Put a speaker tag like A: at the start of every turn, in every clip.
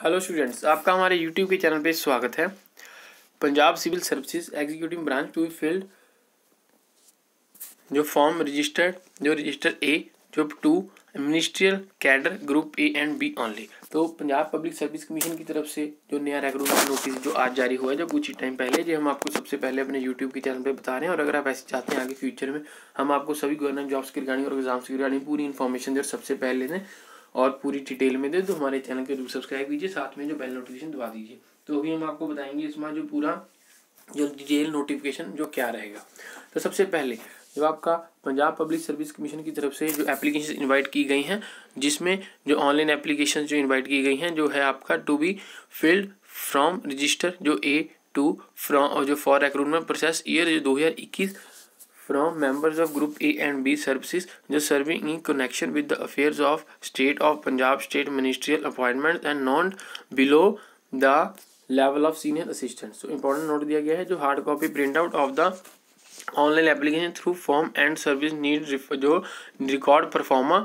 A: Hello students आपका हमारे YouTube के चैनल पे स्वागत है। Punjab civil services executive branch to filled जो फॉर्म रजिस्टर्ड जो रजिस्टर ए जो two ministerial cadre group A and B only तो पंजाब पब्लिक सर्विस कमीशन की तरफ़ से जो नया रेगुलर नोटिस जो आज जारी हुआ है, जो कुछ ही टाइम पहले, जो हम आपको सबसे पहले अपने यूट्यूब के चैनल पे बता रहे हैं, और अगर आप ऐसे चाहते हैं आगे फ्यूचर में, हम आपको सभी गवर्नमेंट जॉब्स की रिगार्डिंग और एग्ज़ाम्स की रिगार्डिंग पूरी इन्फॉर्मेशन जो सबसे पहले दें और पूरी डिटेल में दे तो हमारे चैनल के ज़रूर सब्सक्राइब कीजिए, साथ में जो बेल नोटिफिकेशन दबा दीजिए। तो अभी हम आपको बताएँगे इसमें जो पूरा जो डिटेल नोटिफिकेशन जो क्या रहेगा। तो सबसे पहले जो आपका पंजाब पब्लिक सर्विस कमीशन की तरफ़ से जो एप्लीकेशन इनवाइट की गई हैं, जिसमें जो ऑनलाइन एप्लीकेशन जो इनवाइट की गई हैं, जो है आपका to be filled from register जो ए टू फ्रॉम जो फॉर रिक्रूटमेंट प्रोसेस ईयर दो हज़ार इक्कीस from members of group A and B services just serving in connection with the affairs of state of Punjab state ministerial appointments and non below the level of senior assistant so important note दिया गया है जो hard copy print out of the online application through form and service need जो record performer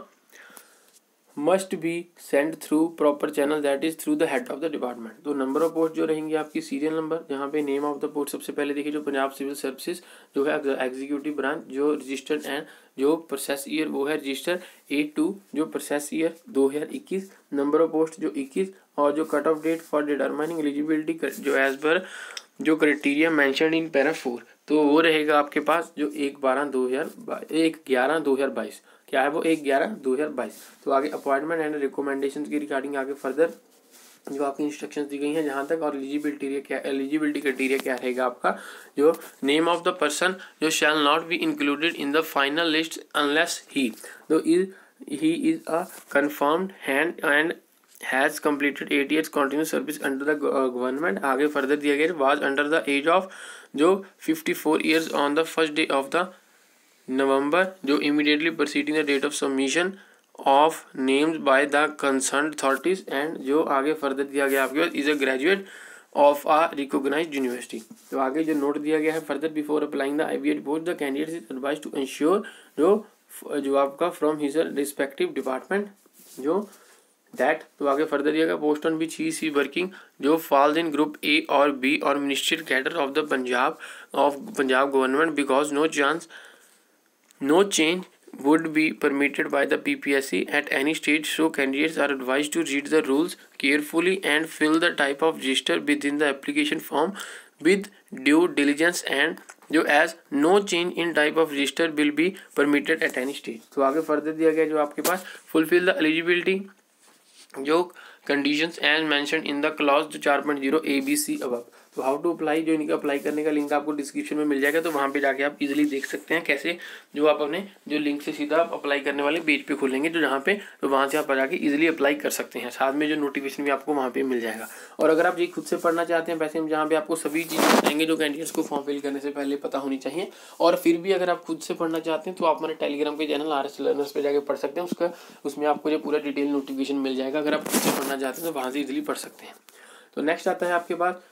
A: must be send through proper channel that is through the head of the department तो number of post जो रहेंगे आपकी serial number जहाँ पे name of the post सबसे पहले देखिए जो पंजाब सिविल सर्विसेज़ जो है एग्जीक्यूटिव ब्रांच जो रजिस्टर्ड एंड जो प्रोसेस ईयर वो है रजिस्टर ए टू जो प्रोसेस ईयर दो हज़ार इक्कीस नंबर ऑफ़ पोस्ट जो इक्कीस, और जो cut off date for determining eligibility जो एज पर जो criteria mention in para four तो वो रहेगा आपके पास जो एक बारह दो हज़ार एक ग्यारह दो हज़ार बाईस। क्या है वो? एक ग्यारह, दो हज़ार बाईस। तो आगे अपॉइंटमेंट एंड रिकमेंडेशन की रिगार्डिंग आगे फर्दर जो आपकी इंस्ट्रक्शन दी गई हैं जहाँ तक और एलिजिबिलिटी क्या एलिजिबिलिटी क्राइटेरिया क्या रहेगा आपका? जो नेम ऑफ़ द पर्सन जो shall not be included in the final list unless he तो is he is a confirmed hand and has completed eight years continue service under the government आगे further दिया गया was under the age of जो fifty four years on the first day of the November, जो immediately proceeding the date of submission of names by the concern authorities and जो आगे further दिया गया आपके पास is a graduate of a recognise university तो आगे जो note दिया गया है further before applying the I B Ed post the candidate is advise to ensure जो जो आपका फ्रॉम हिज रिस्पेक्टिव डिपार्टमेंट जो दैट तो आगे फर्दर दिया गया post on which he see working जो फॉल्स इन ग्रुप ए और बी और ministerial cadre of the Punjab of Punjab government because no chance No change would be permitted by the PPSC at any stage so candidates are advised to read the rules carefully and fill the type of register within the application form with due diligence and जो as no change in type of register will be permitted at any stage तो आगे further दिया गया जो आपके पास fulfil the eligibility जो conditions as mention in the clause चार point zero A B C अब तो हाउ टू अप्लाई जो इनका अप्लाई करने का लिंक आपको डिस्क्रिप्शन में मिल जाएगा तो वहाँ पे जाके आप इजीली देख सकते हैं कैसे जो आप अपने, जो लिंक से सीधा आप अप्लाई करने वाले पेज पे खोलेंगे तो जहाँ पे तो वहाँ से आप जाके इजीली अप्लाई कर सकते हैं। साथ में जो नोटिफिकेशन भी आपको वहाँ पे मिल जाएगा। और अगर आप ये खुद से पढ़ना चाहते हैं, वैसे हम जहाँ पे आपको सभी चीज़ें बताएँगे, जो कैंडिडेट्स को फॉर्म फिल करने से पहले पता होनी चाहिए। और फिर भी अगर आप खुद से पढ़ना चाहते हैं तो आप हमारे टेलीग्राम के चैनल आर एस लर्नर्स पर जाकर पढ़ सकते हैं। उसका, उसमें आपको जो पूरा डिटेल नोटिफिकेशन मिल जाएगा, अगर आप खुद से पढ़ना चाहते हैं तो वहाँ से इजिली पढ़ सकते हैं। तो नेक्स्ट आता है आपके पास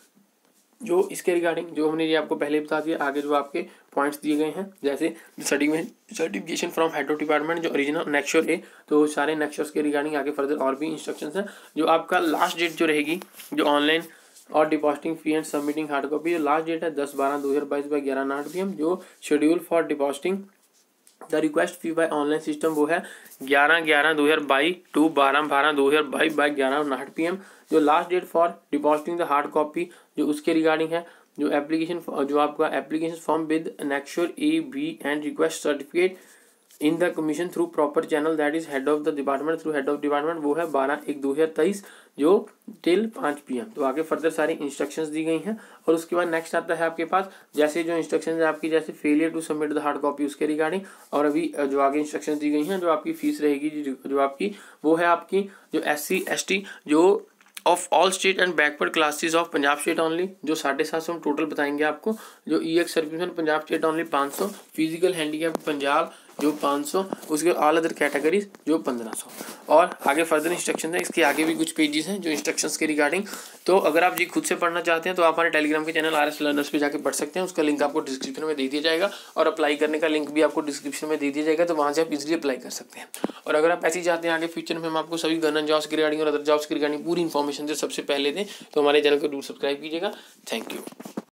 A: जो इसके रिगार्डिंग जो हमने ये आपको पहले बता दिया, आगे जो आपके पॉइंट्स दिए गए हैं, जैसे सर्टिफिकेशन फ्रॉम हाइड्रो डिपार्टमेंट जो ओरिजिनल नेक्श्योर ए तो सारे नेक्श्योर्स के रिगार्डिंग आगे फर्दर और भी इंस्ट्रक्शन हैं, जो आपका लास्ट डेट जो रहेगी, जो ऑनलाइन और depositing fee and submitting hard copy जो लास्ट डेट है दस बारह दो हज़ार बाईस बाई ग्यारह नाट पी एम, जो schedule for depositing the request fee by online system वो है ग्यारह ग्यारह दो हज़ार बाईस टू बारह बारह दो हज़ार बाईस बाई ग्यारह आठ पी एम जो last date for depositing the hard copy जो उसके रिगार्डिंग है, जो एप्लीकेशन जो आपका application form with annexure A B and request certificate in the commission through proper channel that is head of the department, through head of department, वो है बारह एक दो हज़ार तेईस, जो टिल पाँच पी एम तो आगे फर्दर सारी इंस्ट्रक्शंस दी गई हैं और उसके बाद नेक्स्ट आता है आपके पास, जैसे जो इंस्ट्रक्शंस है आपकी, जैसे failure to submit the hard copy उसके रिगार्डिंग और अभी जो आगे इंस्ट्रक्शंस दी गई हैं, जो आपकी फ़ीस रहेगी, जो आपकी, वो है आपकी, जो एस सी एस टी जो of all state and backward classes of Punjab state only जो साढ़े सात सौ हम टोटल बताएँगे आपको, जो E ex serviceman Punjab state only पाँच सौ फ़िज़िकल हैंडीकैप पंजाब जो पाँच सौ, उसके ऑल अदर कैटेगरीज जो पंद्रह सौ। और आगे फर्दर इंस्ट्रक्शन है, इसके आगे भी कुछ पेजेस हैं जो इंस्ट्रक्शंस के रिगार्डिंग तो अगर आप जी खुद से पढ़ना चाहते हैं तो आप हमारे टेलीग्राम के चैनल आर एस लर्नर्स पर जाकर पढ़ सकते हैं। उसका लिंक आपको डिस्क्रिप्शन में दे दिया जाएगा। और अप्लाई करने का लिंक भी आपको डिस्क्रिप्शन में दे दिया जाएगा तो वहाँ से आप इजिली अप्लाई कर सकते हैं। और अगर आप ऐसे चाहते हैं आगे फ्यूचर में हम आपको सभी गवर्नमेंट जॉब्स के रिगार्डिंग और अदर जॉब्स के रिगार्डिंग पूरी इन्फॉर्मेशन जो सबसे पहले दें तो हमारे चैनल को दूर सब्सक्राइब कीजिएगा। Thank you